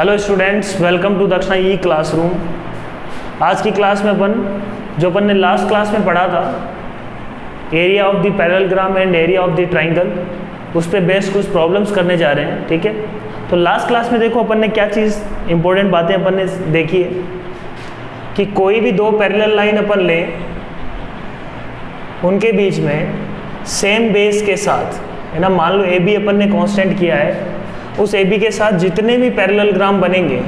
Hello students welcome to दक्षिणा ई classroom आज की क्लास में अपन, जो अपन ने लास्ट क्लास में पढ़ा था area of the parallelogram and area of the triangle उस पर बेस्ड कुछ प्रॉब्लम्स करने जा रहे हैं, ठीक है? तो लास्ट क्लास में देखो अपन ने क्या चीज़ इंपॉर्टेंट बातें अपन ने देखी है, कि कोई भी दो पैरेलल लाइन अपन लें, उनके बीच में सेम बेस के साथ, है ना? मान लो ए बी अपन ने कांस्टेंट किया है उस ए बी के साथ जितने भी पैरेलल बनेंगे,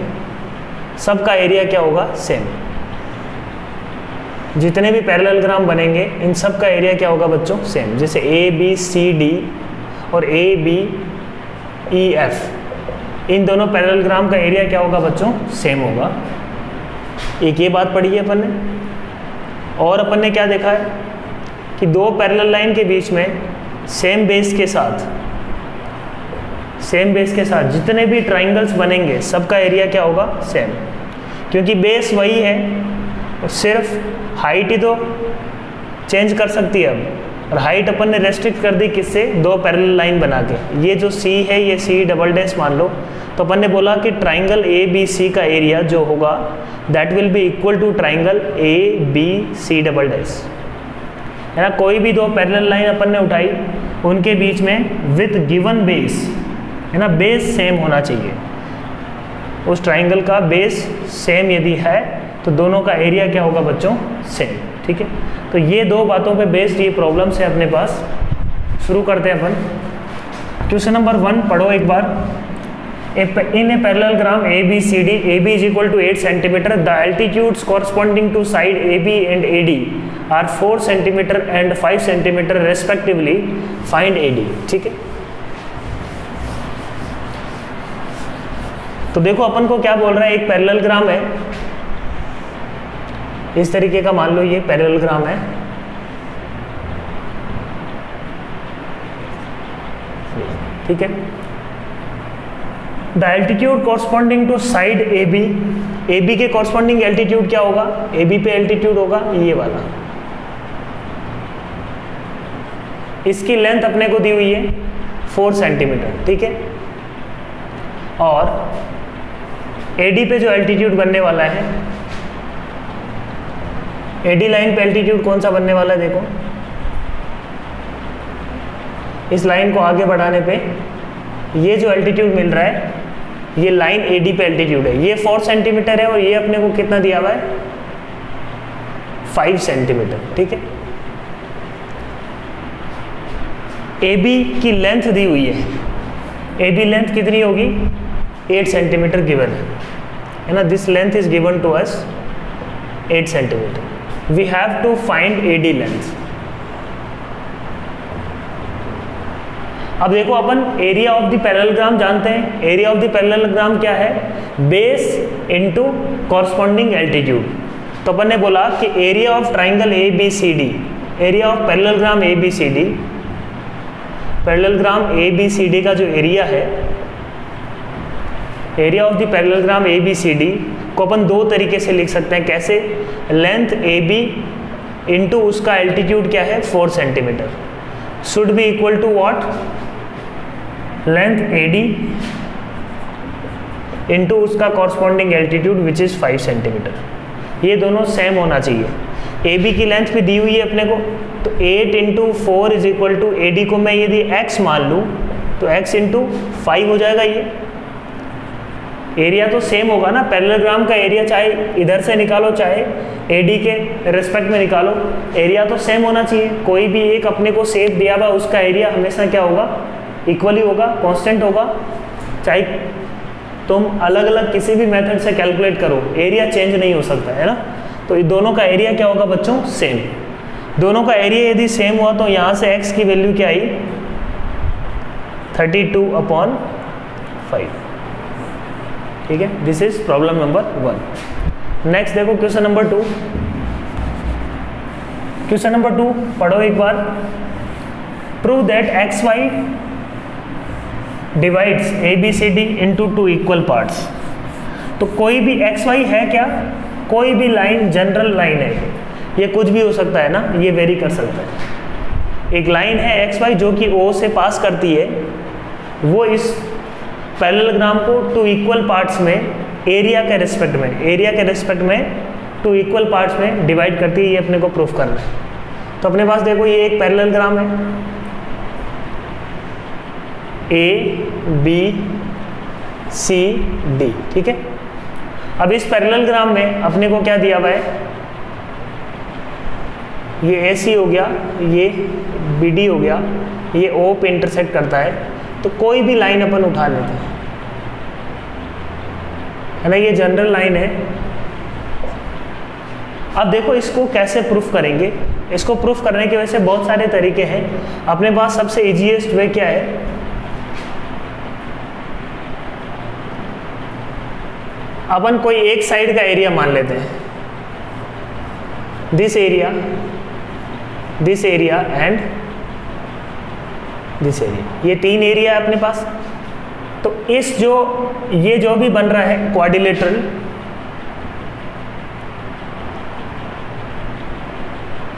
सबका एरिया क्या होगा? सेम जितने भी पैरेलल बनेंगे, इन सब का एरिया क्या होगा बच्चों? सेम जैसे ए बी सी डी और ए बी ई एफ़ इन दोनों पैरेलल का एरिया क्या होगा बच्चों? सेम होगा. एक ये बात पढ़ी है अपन ने। और अपन ने क्या देखा है? कि दो पैरेलल लाइन के बीच में सेम बेस के साथ सेम बेस के साथ जितने भी ट्राइंगल्स बनेंगे, सबका एरिया क्या होगा? सेम क्योंकि बेस वही है सिर्फ़ हाइट ही तो चेंज कर सकती है अब। और हाइट अपन ने रेस्ट्रिक्ट कर दी किससे? दो पैरेलल लाइन बना के। ये जो सी है, ये सी डबल डैश मान लो। तो अपन ने बोला कि ट्राइंगल ए बी सी का एरिया जो होगा that will be equal to triangle A B C double dash है ना? कोई भी दो पैरेलल लाइन अपन ने उठाई, उनके बीच में विथ गिवन बेस है ना बेस सेम होना चाहिए। उस ट्राइंगल का बेस सेम यदि है तो दोनों का एरिया क्या होगा बच्चों? सेम ठीक है? तो ये दो बातों पे बेस्ड ये प्रॉब्लम्स है अपने पास। शुरू करते हैं अपन। क्वेश्चन नंबर वन पढ़ो एक बार। In a parallelogram A B C D A B is equal to eight centimetre the altitudes corresponding to side A B and A D are four centimetre and five centimetre respectively find A D ठीक है? तो देखो, अपन को क्या बोल रहा है, एक पैरेललोग्राम है। इस तरीके का मान लो, ये पैरेललोग्राम है। ठीक है। The altitude corresponding to side A B A B के कॉरस्पॉन्डिंग एल्टीट्यूड क्या होगा? ए बी पे एल्टीट्यूड होगा, ये वाला। इसकी लेंथ अपने को दी हुई है फोर सेंटीमीटर ठीक है? और ए डी पे जो एल्टीट्यूड बनने वाला है एडी लाइन पे एल्टीट्यूड कौन सा बनने वाला है देखो। इस लाइन को आगे बढ़ाने पे ये जो एल्टीट्यूड मिल रहा है, ये लाइन एडी पे एल्टीट्यूड है। ये फोर सेंटीमीटर है और ये अपने को कितना दिया हुआ है? फाइव सेंटीमीटर ठीक है? ए बी की लेंथ दी हुई है। ए बी लेंथ कितनी होगी? एट सेंटीमीटर गिवन है। है ना this length is given to us eight centimetre we have to find A D length अब देखो अपन एरिया ऑफ़ द पैरेललोग्राम जानते हैं। एरिया ऑफ़ द पैरेललोग्राम क्या है? बेस इनटू कॉरस्पॉन्डिंग एल्टीट्यूड तो अपन ने बोला कि area of triangle A B C D area of parallelogram A B C D parallelogram A B C D का जो एरिया है area of the parallelogram A B C D को अपन दो तरीके से लिख सकते हैं। कैसे? लेंथ ए बी इंटू उसका एल्टीट्यूड क्या है? Four centimetre should be equal to what length A D into उसका corresponding altitude which is five centimetre ये दोनों सेम होना चाहिए। ए बी की लेंथ भी दी हुई है अपने को। तो eight into four is equal to A D को मैं यदि एक्स मान लूँ तो एक्स इंटू फाइव हो जाएगा ये। एरिया तो सेम होगा ना पैरेललोग्राम का एरिया चाहे इधर से निकालो, चाहे ए डी के रिस्पेक्ट में निकालो एरिया तो सेम होना चाहिए। कोई भी एक अपने को सेफ़ दिया हुआ उसका एरिया हमेशा क्या होगा? इक्वली होगा कांस्टेंट होगा। चाहे तुम अलग अलग किसी भी मेथड से कैलकुलेट करो एरिया चेंज नहीं हो सकता, है ना? तो ये दोनों का एरिया क्या होगा बच्चों? सेम दोनों का एरिया यदि सेम हुआ तो यहाँ से एक्स की वैल्यू क्या आई? थर्टी टू अपॉन फाइव ठीक है? This is problem number one next देखो question number two question number two पढ़ो एक बार. Prove that X Y divides A B C D into two equal parts तो कोई भी एक्स वाई है क्या? कोई भी लाइन जनरल लाइन है. ये कुछ भी हो सकता है ना? ये वेरी कर सकता है. एक लाइन है एक्स वाई जो कि ओ से पास करती है, वो इस पैरेललोग्राम को टू इक्वल पार्ट्स में एरिया के रिस्पेक्ट में एरिया के रिस्पेक्ट में टू इक्वल पार्ट्स में डिवाइड करती है, ये अपने को प्रूफ करना है। तो अपने पास देखो, ये एक पैरेललोग्राम है। ए बी सी डी ठीक है? अब इस पैरेललोग्राम में अपने को क्या दिया हुआ है? ये ए सी हो गया, ये बी डी हो गया, ये ओ पे इंटरसेक्ट करता है तो कोई भी लाइन अपन उठा लेते हैं। है ना, ये जनरल लाइन है। अब देखो इसको कैसे प्रूफ करेंगे। इसको प्रूफ करने के वैसे बहुत सारे तरीके हैं। अपने पास सबसे इजीएस्ट वे क्या है? अपन कोई एक साइड का एरिया मान लेते हैं। This area this area and this area ये तीन एरिया है अपने पास। तो इस जो, ये जो भी बन रहा है quadrilateral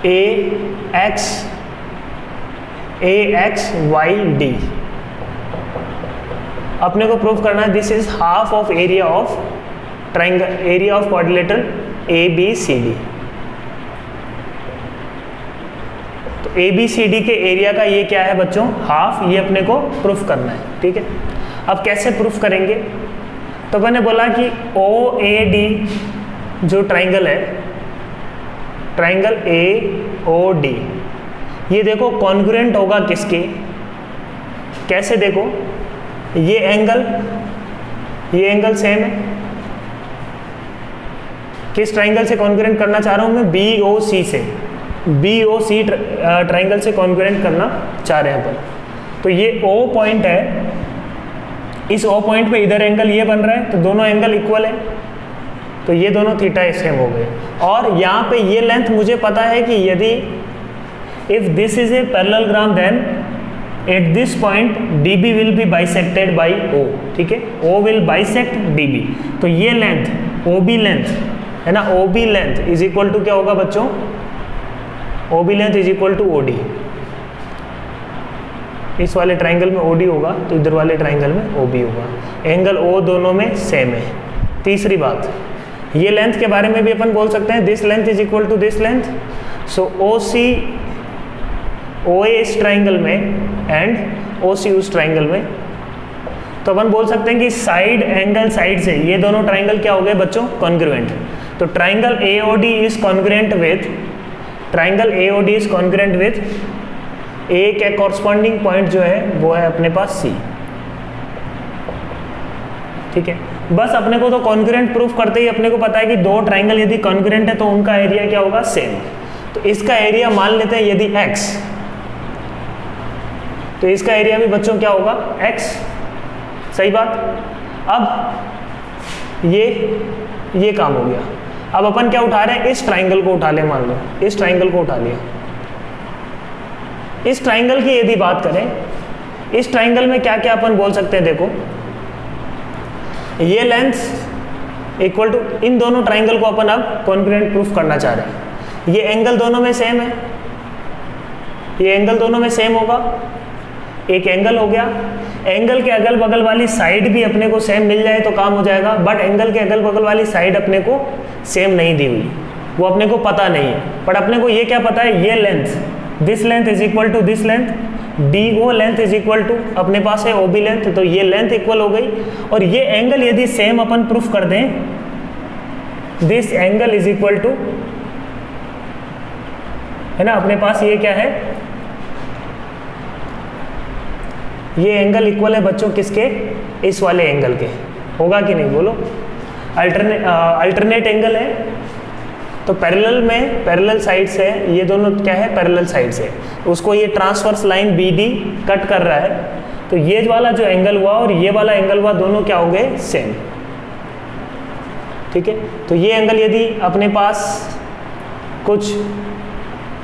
A X A X Y D अपने को प्रूव करना है this is half of area of triangle area of quadrilateral A B C D तो ए बी सी डी के एरिया का ये क्या है बच्चों? हाफ़ ये अपने को प्रूफ करना है, ठीक है? अब कैसे प्रूफ करेंगे? तो मैंने बोला कि ओ ए डी जो ट्राइंगल है ट्राइंगल ए ओ डी ये देखो कॉन्ग्रेंट होगा किसके? कैसे देखो? ये एंगल ये एंगल सेम है। किस ट्राइंगल से कॉन्ग्रेंट करना चाह रहा हूँ मैं? B O C. से बी ओ सी ट्राइंगल से कॉन्ग्रेंट करना चाह रहे हैं अपन। तो ये ओ पॉइंट है इस ओ पॉइंट पे इधर एंगल ये बन रहा है तो दोनों एंगल इक्वल है। तो ये दोनों थीटा सेम हो गए। और यहाँ पे ये लेंथ मुझे पता है कि यदि if this is a parallelogram then at this point D B will be bisected by O ठीक है? O will bisect D B तो ये लेंथ ओ बी लेंथ है ना? O B length is equal to क्या होगा बच्चों? O B length is equal to O D इस वाले ट्राइंगल में ओ डी होगा तो इधर वाले ट्राइंगल में ओ बी होगा। एंगल ओ दोनों में सेम है। तीसरी बात, ये लेंथ के बारे में भी अपन बोल सकते हैं this length is equal to this length so O C O A इस ट्राइंगल में एंड ओ सी उस ट्राइंगल में। तो अपन बोल सकते हैं कि साइड एंगल साइड से, ये दोनों ट्राइंगल क्या हो गए बच्चों? कॉन्ग्रुएंट तो triangle A O D is congruent with triangle A O D is congruent with A के कॉरस्पॉन्डिंग पॉइंट जो है, वो है अपने पास सी ठीक है? बस अपने को तो कॉन्ग्रेंट प्रूफ करते ही अपने को पता है कि दो ट्राइंगल यदि कॉन्ग्रेंट है तो उनका एरिया क्या होगा? सेम तो इसका एरिया मान लेते हैं यदि x तो इसका एरिया भी बच्चों क्या होगा? X. सही बात? अब ये ये काम हो गया। अब अपन क्या उठा रहे हैं? इस ट्राइंगल को उठा ले, मान लो। इस ट्राइंगल को उठा लिया। इस ट्राइंगल की यदि बात करें, इस ट्राइंगल में क्या क्या अपन बोल सकते हैं, देखो। ये लेंथ इक्वल टू इन दोनों ट्राइंगल को अपन अब कॉन्फिडेंट प्रूफ करना चाह रहे हैं। ये एंगल दोनों में सेम है। ये एंगल दोनों में सेम होगा। एक एंगल हो गया। एंगल के अगल बगल वाली साइड भी अपने को सेम मिल जाए तो काम हो जाएगा बट एंगल के अगल बगल वाली साइड अपने को सेम नहीं दी हुई। वो अपने को पता नहीं है। बट अपने को ये क्या पता है? ये length this length is equal to this length D O length is equal to अपने पास है ओ बी लेंथ तो ये लेंथ इक्वल हो गई। और ये एंगल यदि सेम अपन प्रूफ कर दें this angle is equal to है ना, अपने पास ये क्या है? ये एंगल इक्वल है बच्चों किसके? इस वाले एंगल के। होगा कि नहीं बोलो? अल्टरने अल्टरनेट एंगल है। तो पैरेलल में पैरेलल साइड्स है, ये दोनों क्या है? पैरेलल साइड्स है। उसको ये transverse line B D cut कर रहा है। तो ये वाला जो एंगल हुआ और ये वाला एंगल हुआ, दोनों क्या हो गए? सेम ठीक है? तो ये एंगल यदि अपने पास कुछ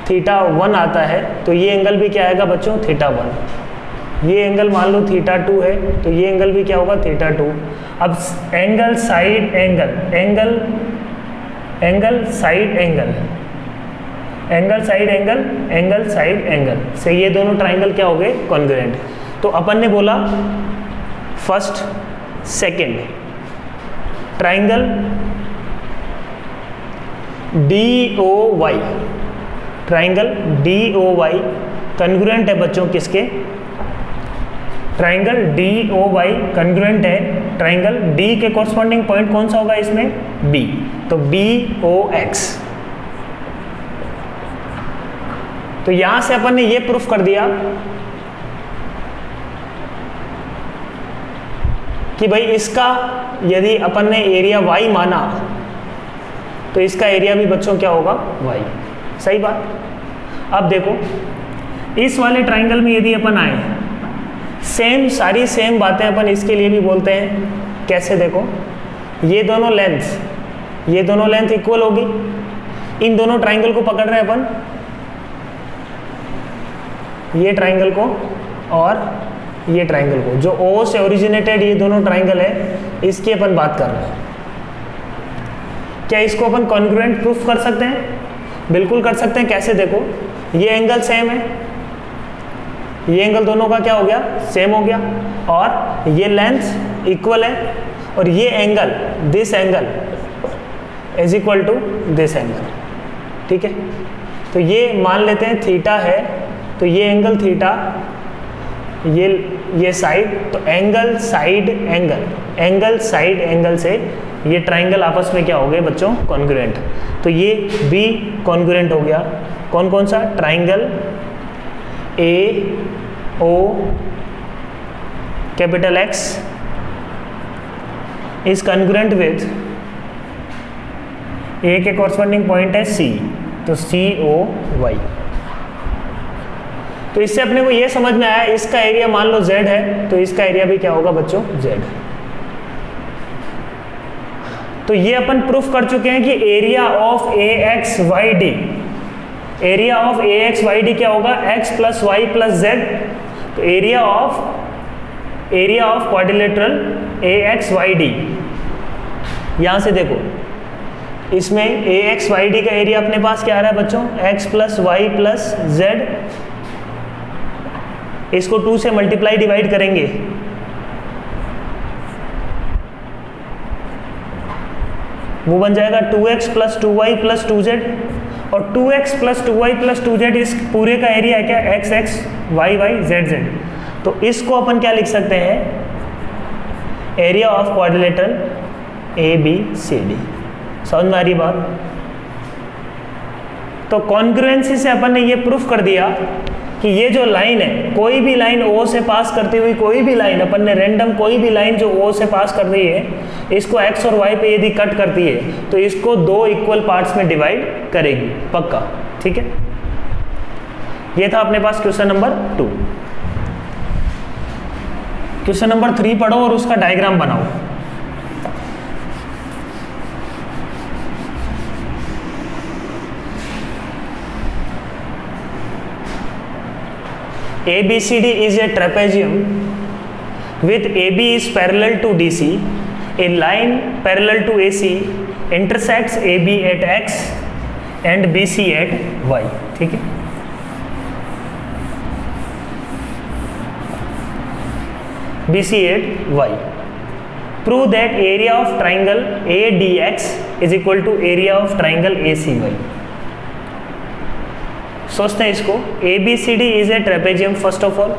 थीटा वन आता है तो ये एंगल भी क्या आएगा बच्चों? थीटा वन ये एंगल मान लो थीटा टू है तो ये एंगल भी क्या होगा? थीटा टू अब angle side angle angle angle side angle angle side angle angle side angle से ये दोनों ट्राइंगल क्या हो गए? कॉन्ग्रेंट तो अपन ने बोला first second triangle D O Y triangle D O Y congruent है बच्चों किसके? Triangle D O Y congruent है। ट्राइंगल डी के कॉरस्पॉन्डिंग पॉइंट कौन सा होगा इसमें? बी तो बी ओ एक्स तो यहाँ से अपन ने ये प्रूफ कर दिया कि भाई इसका यदि अपन ने एरिया वाई माना तो इसका एरिया भी बच्चों क्या होगा? वाई सही बात? अब देखो, इस वाले ट्राइंगल में यदि अपन आए सेम सारी सेम बातें अपन इसके लिए भी बोलते हैं। कैसे देखो? ये दोनों लेंथ ये दोनों लेंथ इक्वल होगी। इन दोनों ट्राइंगल को पकड़ रहे हैं अपन। ये ट्राइंगल को और ये ट्राइंगल को। जो ओ से ओरिजिनेटेड ये दोनों ट्राइंगल है, इसकी अपन बात कर रहे हैं। क्या इसको अपन कॉन्ग्रुएंट प्रूफ कर सकते हैं? बिल्कुल कर सकते हैं। कैसे देखो? ये एंगल सेम है। ये एंगल दोनों का क्या हो गया? सेम हो गया। और ये लेंथ इक्वल है। और ये angle this angle is equal to this angle ठीक है? तो ये मान लेते हैं थीटा है। तो ये एंगल थीटा ये ये साइड तो angle side angle angle side angle से ये ट्राइंगल आपस में क्या हो गए बच्चों? कॉन्ग्रुएंट तो ये बी कॉन्ग्रुएंट हो गया। कौन कौन सा? Triangle A O capital X is congruent with A के कॉरस्पॉन्डिंग पॉइंट है सी तो सी ओ वाई तो इससे अपने को ये समझ में आया, इसका एरिया मान लो z है तो इसका एरिया भी क्या होगा बच्चों? Z. तो ये अपन प्रूफ कर चुके हैं कि area of A X Y D area of A X Y D क्या होगा? X plus Y plus Z तो area of area of quadrilateral A X Y D यहाँ से देखो, इसमें ए एक्स वाई डी का एरिया अपने पास क्या आ रहा है बच्चों? X plus Y plus Z इसको टू से मल्टीप्लाई डिवाइड करेंगे। वो बन जाएगा two X plus two Y plus two Z और two X plus two Y plus two Z इस पूरे का एरिया है क्या? X X Y Y Z Z तो इसको अपन क्या लिख सकते हैं? Area of quadrilateral A B C D समझ में आ रही बात? तो कॉन्ग्रुएंसी से अपन ने ये प्रूफ कर दिया। कि ये जो लाइन है, कोई भी लाइन ओ से पास करती हुई कोई भी लाइन अपन ने रैंडम कोई भी लाइन जो ओ से पास कर रही है, इसको एक्स और वाई पे यदि कट करती है तो इसको दो इक्वल पार्ट्स में डिवाइड करेगी, पक्का, ठीक है? ये था अपने पास question number two question number three पढ़ो और उसका डायग्राम बनाओ। ABCD is a trapezium with AB is parallel to DC. A line parallel to AC intersects AB at X and BC at Y. ठीक है BC at Y. Prove that area of triangle ADX is equal to area of triangle ACY. सोचते हैं इसको। A B C D is a trapezium first of all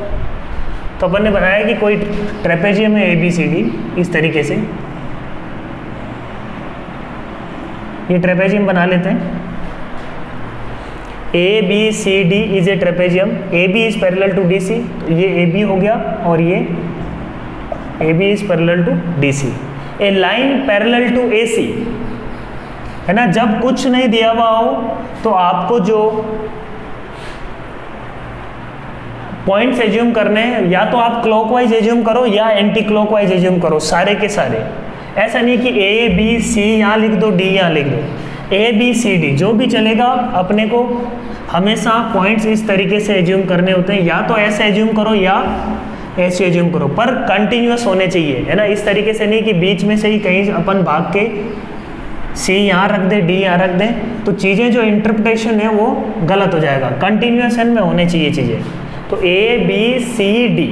तो अपन ने बनाया कि कोई ट्रेपेजियम है ए बी सी डी इस तरीके से। ये ट्रेपेजियम बना लेते हैं। A B C D is a trapezium A B is parallel to D C ये ए बी हो गया और ये A B is parallel to D C a line parallel to A C है ना? जब कुछ नहीं दिया हुआ हो तो आपको जो पॉइंट्स एज्यूम करने हैं या तो आप क्लॉकवाइज एज्यूम करो, या एंटी क्लॉकवाइज एज्यूम करो, सारे के सारे। ऐसा नहीं कि ए बी सी यहाँ लिख दो डी यहाँ लिख दो। ए बी सी डी जो भी चलेगा, अपने को हमेशा पॉइंट्स इस तरीके से एज्यूम करने होते हैं। या तो ऐसे एज्यूम करो, या ऐसे एज्यूम करो। पर कंटिन्यूस होने चाहिए, है ना? इस तरीके से नहीं कि बीच में से ही कहीं अपन भाग के सी यहाँ रख दें डी यहाँ रख दें तो चीज़ें जो इंटरप्रिटेशन है, वो गलत हो जाएगा। कंटिन्यूसन में होने चाहिए चीज़ें। तो ए बी सी डी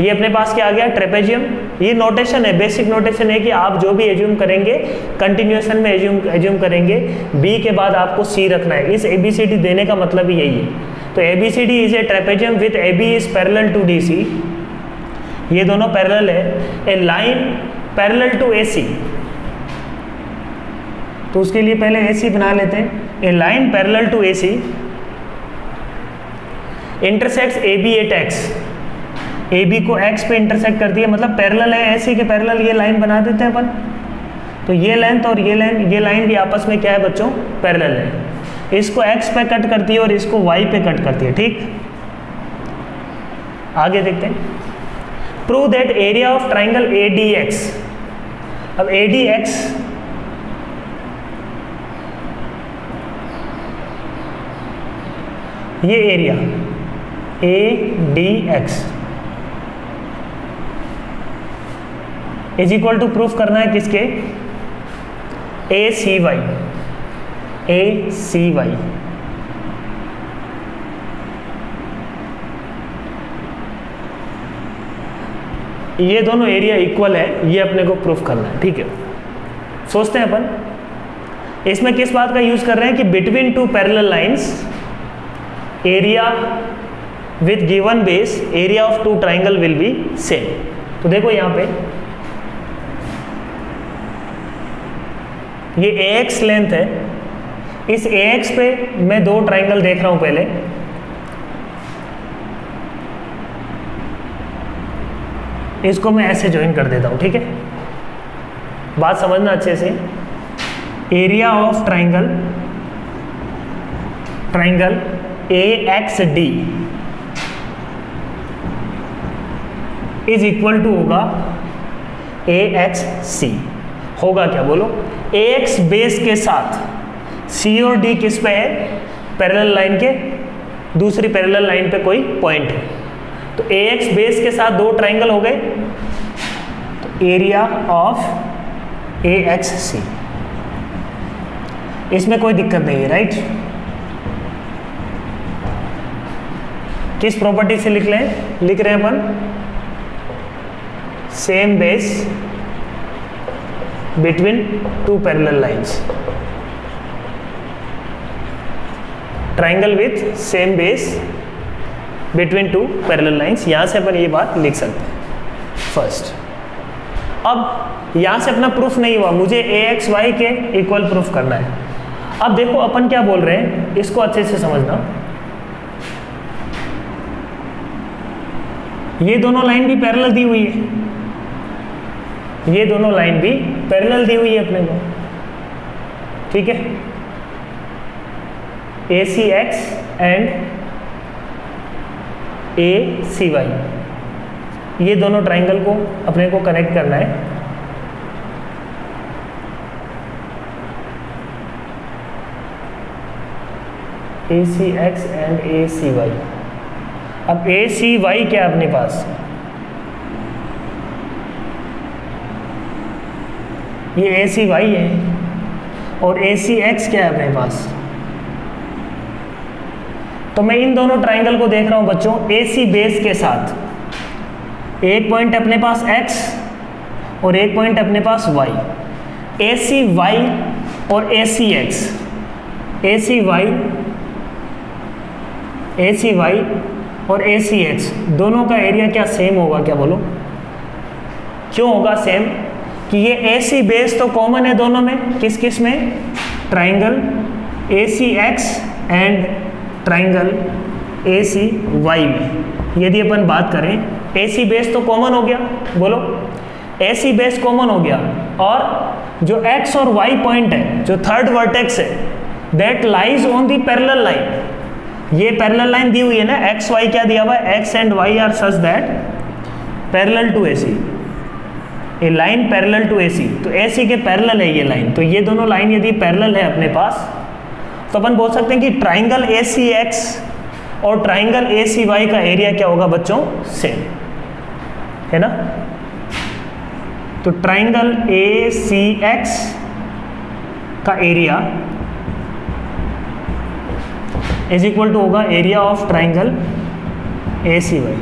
ये अपने पास क्या आ गया? ट्रेपेजियम। ये नोटेशन है बेसिक नोटेशन है कि आप जो भी एज्यूम करेंगे कंटिन्यूएशन में एज्यूम एज्यूम करेंगे बी के बाद आपको सी रखना है। इस ए बी सी डी देने का मतलब ही यही है। तो A B C D is a trapezium with A B is parallel to D C ये दोनों पैरल है। A line parallel to A C तो उसके लिए पहले ए सी बना लेते हैं। A line parallel to A C intersects A B at X A B को एक्स पे इंटरसेक्ट कर दिया मतलब पैरेलल है, ऐसे के पैरेलल ये लाइन बना देते हैं अपन। तो ये लेंथ और ये लाइन ये लाइन भी आपस में क्या है बच्चों? पैरेलल है। इसको एक्स पे कट करती है और इसको वाई पे कट करती है ठीक? आगे देखते हैं। Prove that area of triangle A D X अब ए डी एक्स ये area A D X is equal to proof करना है किसके? ए C Y A C Y ये दोनों एरिया इक्वल है, ये अपने को प्रूफ करना है, ठीक है? सोचते हैं अपन। इसमें किस बात का यूज़ कर रहे हैं कि between two parallel lines area with given base area of two triangle will be same तो देखो यहाँ पे, ये ए एक्स लेंथ है। इस ए एक्स पे मैं दो ट्राइंगल देख रहा हूँ पहले। इसको मैं ऐसे ज्वाइन कर देता हूँ, ठीक है? बात समझना अच्छे से। Area of triangle triangle A X D is equal to होगा ए एक्स सी होगा क्या? बोलो। ए एक्स बेस के साथ सी और डी किस पे है? पैरेलल लाइन के दूसरी पैरेलल लाइन पे कोई पॉइंट है। तो ए एक्स बेस के साथ दो ट्राइंगल हो गए। तो area of A X C इसमें कोई दिक्कत नहीं है राइट किस प्रॉपर्टी से लिख लें? लिख रहे हैं अपन? Same base between two parallel lines triangle with same base between two parallel lines यहाँ से अपन ये बात लिख सकते हैं। फ़र्स्ट अब यहाँ से अपना प्रूफ नहीं हुआ। मुझे ए एक्स वाई के इक्वल प्रूफ करना है। अब देखो अपन क्या बोल रहे हैं। इसको अच्छे से समझना। ये दोनों लाइन भी पैरेलल दी हुई है। ये दोनों लाइन भी पैरेलल दी हुई है अपने को। ठीक है? A C X and A C Y ये दोनों ट्राइंगल को अपने को कनेक्ट करना है। A C X and A C Y अब ए सी वाई क्या अपने पास? ये ए सी वाई है और ए सी एक्स क्या है अपने पास? तो मैं इन दोनों ट्राइंगल को देख रहा हूँ बच्चों ए सी बेस के साथ। एक पॉइंट अपने पास x और एक पॉइंट अपने पास y ए सी वाई और A C X A C Y A C Y और ए सी एक्स दोनों का एरिया क्या सेम होगा? क्या बोलो? क्यों होगा सेम कि ये ए सी बेस तो कॉमन है दोनों में? किस किसमें? Triangle A C X and triangle A C Y में। यदि अपन बात करें ए सी बेस तो कॉमन हो गया। बोलो। ए सी बेस कॉमन हो गया। और जो एक्स और वाई पॉइंट है, जो थर्ड वर्टेक्स है that lies on the parallel line ये पैरेलल लाइन दी हुई है ना? एक्स वाई क्या दिया हुआ है? X and Y are such that parallel to A C a line parallel to A C तो ए सी के पैरेलल है ये लाइन तो ये दोनों लाइन यदि पैरेलल है अपने पास तो अपन बोल सकते हैं कि ट्राइंगल ए सी एक्स और ट्राइंगल ए सी वाई का एरिया क्या होगा बच्चों? सेम है ना? तो ट्राइंगल ए सी एक्स का एरिया इज़ इक्वल टू होगा area of triangle A C Y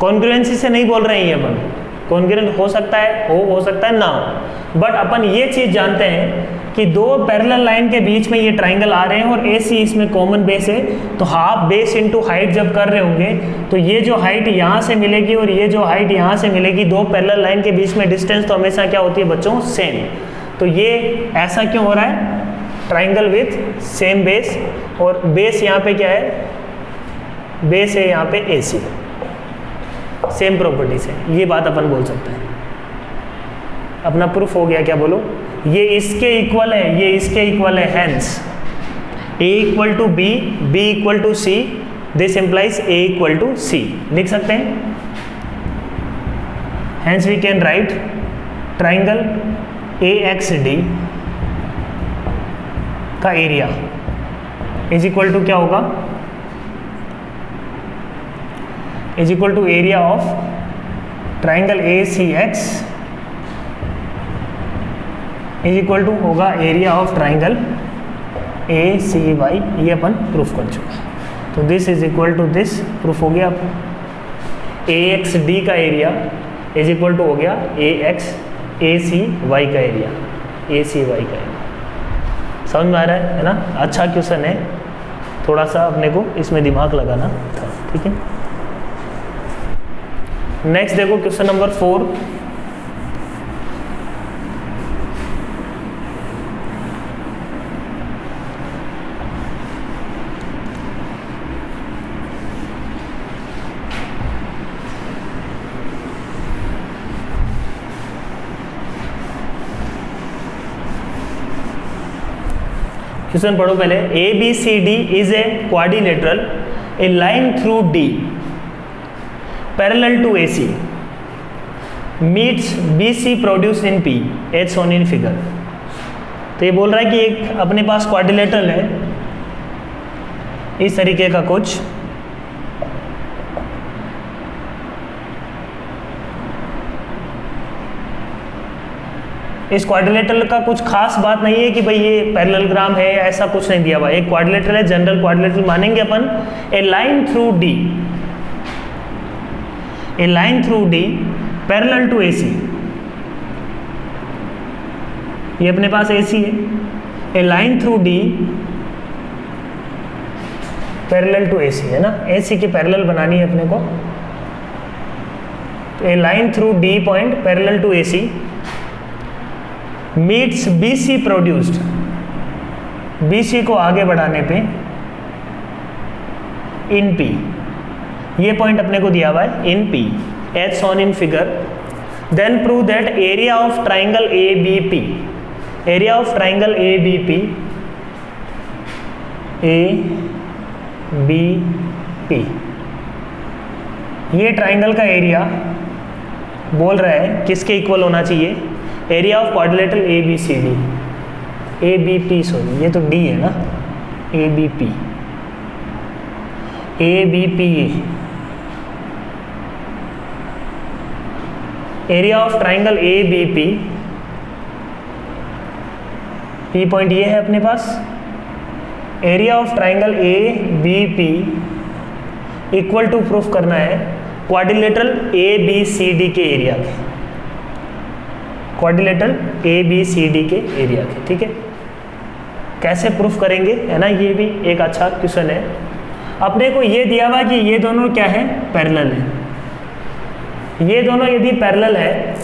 congruency से नहीं बोल रहे हैं ये अपन. कॉन्ग्रुएंट हो सकता है, हो हो सकता है, ना हो। बट अपन ये चीज़ जानते हैं कि दो पैरेलल लाइन के बीच में ये ट्राइंगल आ रहे हैं और ए सी इसमें कॉमन बेस है तो हाफ़ बेस इनटू हाइट जब कर रहे होंगे तो ये जो हाइट यहाँ से मिलेगी और ये जो हाइट यहाँ से मिलेगी, दो पैरेलल लाइन के बीच में डिस्टेंस तो हमेशा क्या होती है बच्चों? सेम तो ये ऐसा क्यों हो रहा है? ट्राइंगल विथ सेम बेस और बेस यहाँ पे क्या है? बेस है यहाँ पे ए सी सेम प्रॉपर्टी से ये बात अपन बोल सकते हैं। अपना प्रूफ हो गया, क्या बोलो? ये इसके इक्वल है, ये इसके इक्वल है hence A equal to B B equal to C this implies A equal to C लिख सकते हैं? Hence we can write triangle A X D का एरिया इज़ इक्वल टू क्या होगा? Is equal to area of triangle A C X is equal to होगा area of triangle A C Y ये अपन proof कर चुके तो this is equal to this proof हो गया ए एक्स डी का एरिया इज़ इक्वल टू हो गया A X A C Y का एरिया ए सी वाई का एरिया समझ में आ रहा है ना? अच्छा क्वेश्चन है। थोड़ा सा अपने को इसमें दिमाग लगाना था, ठीक है? नेक्स्ट देखो क्वेश्चन नंबर फोर क्वेश्चन पढ़ो पहले. A B C D is a quadrilateral a line through D A C meets B C produce in P H shown in figure तो ये बोल रहा है कि एक अपने पास क्वाड्रिलेटरल है। इस तरीके का कुछ। इस क्वाड्रिलेटरल का कुछ खास बात नहीं है कि भाई ये पैरेललोग्राम है, ऐसा कुछ नहीं दिया हुआ एक क्वाड्रिलेटरल है जनरल क्वाड्रिलेटरल मानेंगे अपन। A line through D a line through D parallel to AC ये अपने पास एसी है। A line through D parallel to AC है ना? एसी की पैरेलल बनानी है अपने को। A line through D point parallel to AC meets BC produced BC को आगे बढ़ाने पे इन पी ये पॉइंट अपने को दिया हुआ है in P H on in figure then prove that area of triangle A B P area of triangle A B P A B P ये ट्राइंगल का एरिया बोल रहा है किसके इक्वल होना चाहिए? Area of quadrilateral A B C D A B P sorry ये तो डी है ना? A B P A B P A area of triangle A B P P point ये है अपने पास. Area of triangle A B P equal to proof करना है quadrilateral A B C D के एरिया के. Quadrilateral A B C D के area के. ठीक है? कैसे प्रूफ करेंगे? है ना? ये भी एक अच्छा क्वेश्चन है. अपने को ये दिया हुआ कि ये दोनों क्या है? पैरेलल है. ये दोनों यदि पैरेलल है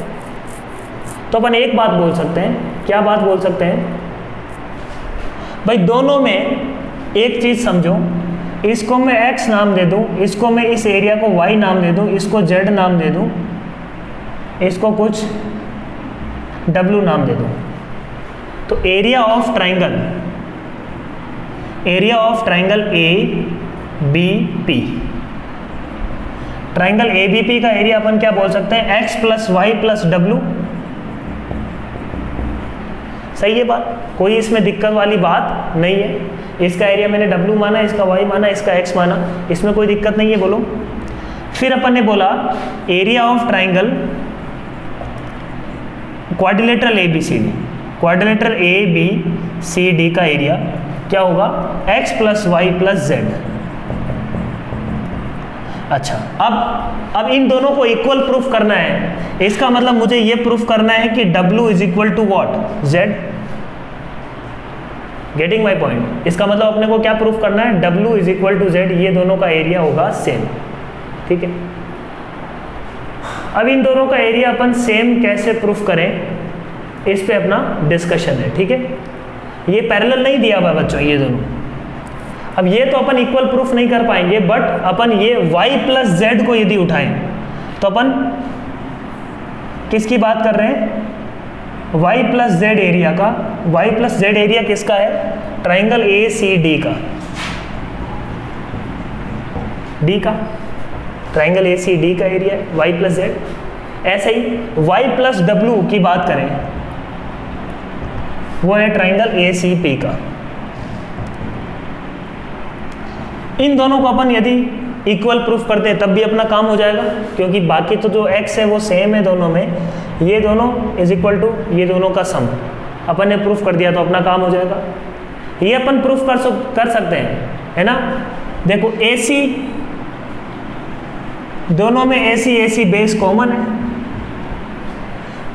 तो अपन एक बात बोल सकते हैं। क्या बात बोल सकते हैं? भाई, दोनों में एक चीज़ समझो। इसको मैं x नाम दे दूँ, इसको मैं इस एरिया को y नाम दे दूँ, इसको z नाम दे दूँ, इसको कुछ w नाम दे दूँ। तो area of triangle area of triangle A B P triangle A B P का एरिया अपन क्या बोल सकते हैं? X plus Y plus W सही है बात? कोई इसमें दिक्कत वाली बात नहीं है। इसका एरिया मैंने W माना, इसका वाई माना, इसका एक्स माना। इसमें कोई दिक्कत नहीं है, बोलो। फिर अपन ने बोला area of triangle quadrilateral A B C D quadrilateral A B C D का एरिया क्या होगा? X plus Y plus Z अच्छा अब अब इन दोनों को इक्वल प्रूफ करना है। इसका मतलब मुझे ये प्रूफ करना है कि W is equal to what Z getting my point इसका मतलब अपने को क्या प्रूफ करना है? W is equal to Z ये दोनों का एरिया होगा सेम ठीक है? अब इन दोनों का एरिया अपन सेम कैसे प्रूफ करें? इस पे अपना डिस्कशन है, ठीक है? ये पैरेलल नहीं दिया हुआ बच्चों, ये दोनों। अब ये तो अपन इक्वल प्रूफ नहीं कर पाएँगे बट अपन ये y प्लस जेड को यदि उठाएँ तो अपन किसकी बात कर रहे हैं? y प्लस जेड एरिया का। y प्लस जेड एरिया किसका है? ट्राइंगल ए सी डी का। डी का। ट्राइंगल ए सी डी का एरिया है, y प्लस जेड ऐसे ही y प्लस डब्ल्यू की बात करें, वो है ट्राइंगल ए सी पी का। इन दोनों को अपन यदि इक्वल प्रूफ करते हैं तब भी अपना काम हो जाएगा, क्योंकि बाकी तो जो एक्स है वो सेम है दोनों में। ये दोनों इज़ इक्वल टू ये दोनों का सम अपन ने प्रूफ कर दिया तो अपना काम हो जाएगा। ये अपन प्रूफ कर सक, कर सकते हैं, है ना? देखो ए सी दोनों में A C A C base common है।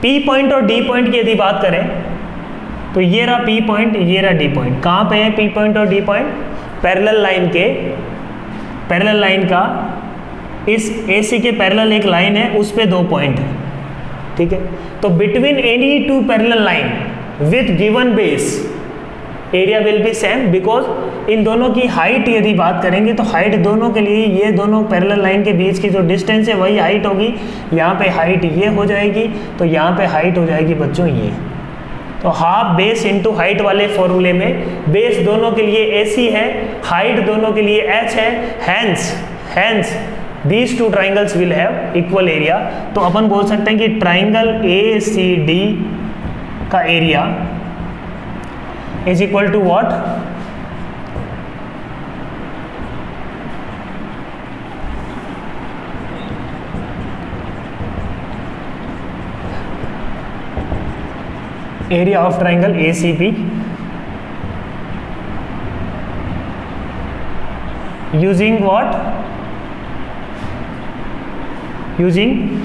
पी पॉइंट और डी पॉइंट की यदि बात करें तो ये रहा पी पॉइंट ये रहा डी पॉइंट कहाँ पे है पी पॉइंट और डी पॉइंट पैरेलल लाइन के, पैरेलल लाइन का, इस ए सी के पैरेलल एक लाइन है, उस पर दो पॉइंट है। ठीक है? तो between any two parallel line with given base area will be same because इन दोनों की हाइट यदि बात करेंगे तो हाइट दोनों के लिए ये दोनों पैरेलल लाइन के बीच की जो डिस्टेंस है, वही हाइट होगी। यहाँ पे हाइट ये हो जाएगी तो यहाँ पे हाइट हो जाएगी बच्चों ये। तो हाफ़ बेस इंटू हाइट वाले फॉर्मूले में बेस दोनों के लिए ए सी है हाइट दोनों के लिए एच है hence hence these two triangles will have equal area तो अपन बोल सकते हैं कि ट्राइंगल ए सी डी का area is equal to what area of triangle ACP using what? Using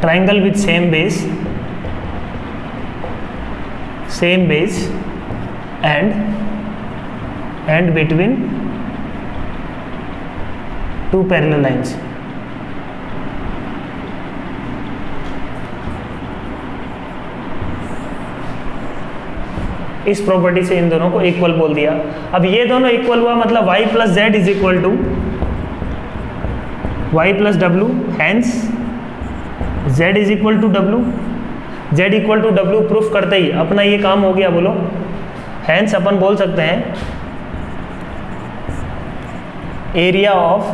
triangle with same base same base and and between two parallel lines इस property से इन दोनों को इक्वल बोल दिया। अब ये दोनों इक्वल हुआ मतलब y plus Z is equal to Y plus W hence Z is equal to W Z equal to W proof करते ही अपना ये काम हो गया बोलो। हैंस अपन बोल सकते हैं area of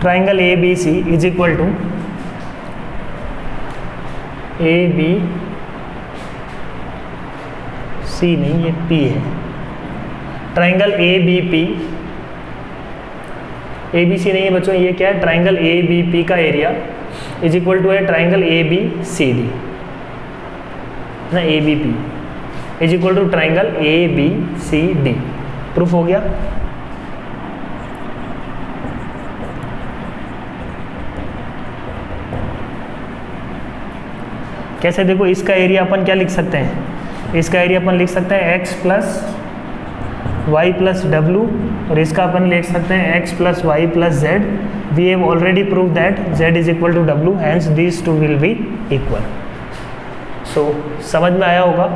triangle A B C is equal to A B C नहीं, ये पी है। Triangle A B P A B C नहीं है बच्चों, ये क्या है? ट्राइंगल ए बी पी का एरिया इज़ इक्वल टू है triangle A B C D ना A B P is equal to triangle A B C D proof हो गया? कैसे देखो, इसका एरिया अपन क्या लिख सकते हैं? इसका एरिया अपन लिख सकते हैं X plus Y plus W और इसका अपन लिख सकते हैं X plus Y plus Z we have already prove that Z is equal to W hence these two will be equal so समझ में आया होगा?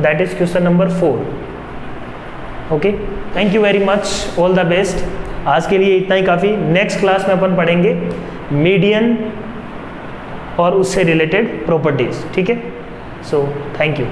That is question number four okay thank you very much all the best आज के लिए इतना ही काफ़ी. Next class में अपन पढ़ेंगे मीडियन और उससे रिलेटेड प्रॉपर्टीज़ ठीक है? So thank you